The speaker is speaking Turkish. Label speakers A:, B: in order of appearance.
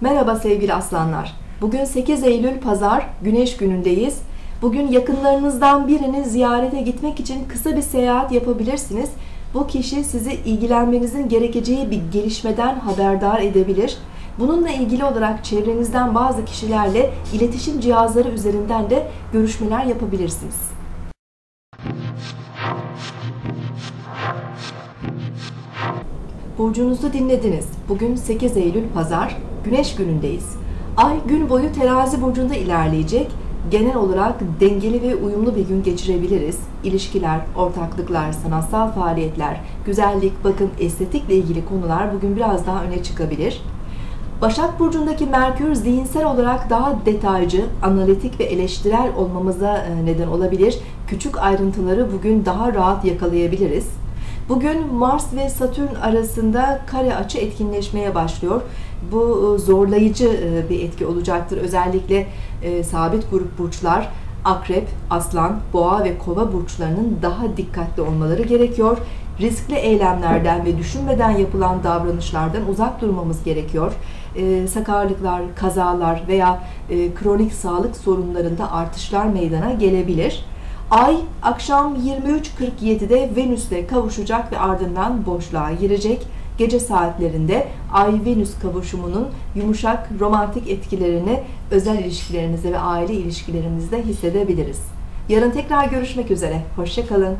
A: Merhaba sevgili aslanlar. Bugün 8 Eylül Pazar, Güneş günündeyiz. Bugün yakınlarınızdan birini ziyarete gitmek için kısa bir seyahat yapabilirsiniz. Bu kişi sizi ilgilenmenizin gerekeceği bir gelişmeden haberdar edebilir. Bununla ilgili olarak çevrenizden bazı kişilerle iletişim cihazları üzerinden de görüşmeler yapabilirsiniz. Burcunuzu dinlediniz. Bugün 8 Eylül Pazar, Güneş günündeyiz. Ay gün boyu terazi burcunda ilerleyecek. Genel olarak dengeli ve uyumlu bir gün geçirebiliriz. İlişkiler, ortaklıklar, sanatsal faaliyetler, güzellik, bakım, estetikle ilgili konular bugün biraz daha öne çıkabilir. Başak Burcu'ndaki Merkür zihinsel olarak daha detaycı, analitik ve eleştirel olmamıza e, neden olabilir. Küçük ayrıntıları bugün daha rahat yakalayabiliriz. Bugün Mars ve Satürn arasında kare açı etkinleşmeye başlıyor. Bu e, zorlayıcı e, bir etki olacaktır. Özellikle sabit grup burçlar, akrep, aslan, boğa ve kova burçlarının daha dikkatli olmaları gerekiyor. Riskli eylemlerden ve düşünmeden yapılan davranışlardan uzak durmamız gerekiyor. Sakarlıklar, kazalar veya kronik sağlık sorunlarında artışlar meydana gelebilir. Ay akşam 23.47'de Venüs'le kavuşacak ve ardından boşluğa girecek. Gece saatlerinde Ay-Venüs kavuşumunun yumuşak romantik etkilerini özel ilişkilerimizde ve aile ilişkilerimizde hissedebiliriz. Yarın tekrar görüşmek üzere. Hoşçakalın.